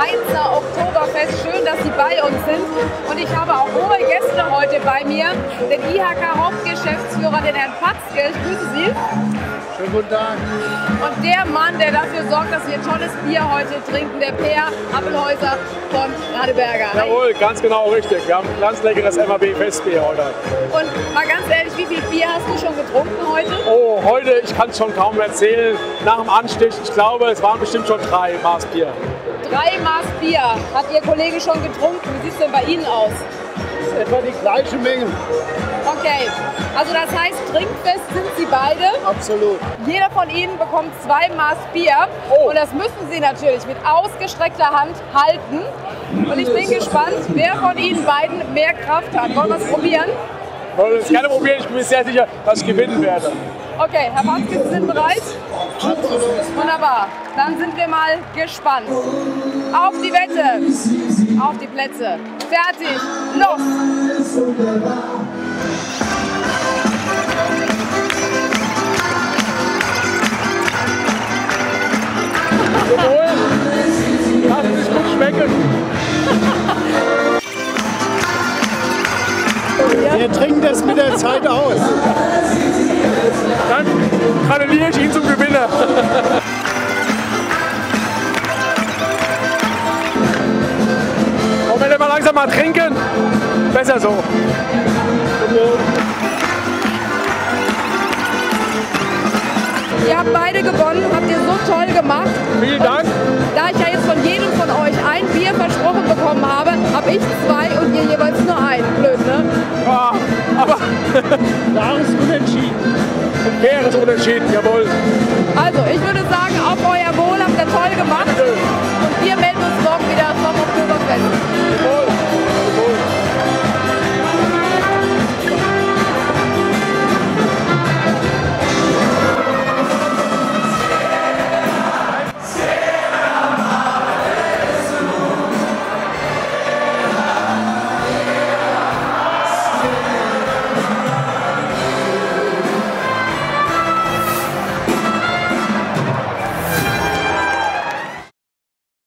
Mainzer Oktoberfest. Schön, dass Sie bei uns sind. Und ich habe auch hohe Gäste heute bei mir. Den IHK-Hauptgeschäftsführer, den Herrn Patzke. Ich grüße Sie. Schönen guten Tag. Und der Mann, der dafür sorgt, dass wir tolles Bier heute trinken, der Per Appelhäuser von Radeberger. Jawohl, ganz genau richtig. Wir haben ein ganz leckeres MAB-Festbier heute. Und mal ganz ehrlich, wie viel Bier hast du schon getrunken heute? Oh, heute, ich kann es schon kaum erzählen, nach dem Anstich, ich glaube, es waren bestimmt schon drei Maß Bier. Drei Maß Bier hat Ihr Kollege schon getrunken. Wie sieht es denn bei Ihnen aus? Das ist etwa die gleiche Menge. Okay, also das heißt, trinkfest sind Sie beide. Absolut. Jeder von Ihnen bekommt zwei Maß Bier. Oh. Und das müssen Sie natürlich mit ausgestreckter Hand halten. Und ich bin gespannt, wer von Ihnen beiden mehr Kraft hat. Wollen wir es probieren? Wollen wir es gerne probieren, ich bin mir sehr sicher, dass ich gewinnen werde. Okay, Herr Patzke, Sie sind bereit? Wunderbar. Dann sind wir mal gespannt. Auf die Wette. Auf die Plätze. Fertig. Los. Jawohl, lass es gut schmecken. Wir trinken das mit der Zeit aus. Dann gratuliere ich Ihnen zum Gewinner. Und wenn wir langsam mal trinken, besser so. Ihr habt beide gewonnen, habt ihr so toll gemacht. Vielen Dank. Da ich ja jetzt von jedem von euch ein Bier versprochen bekommen habe, habe ich zwei Wahres Unentschieden. Faires Unentschieden, jawohl. Also, ich würde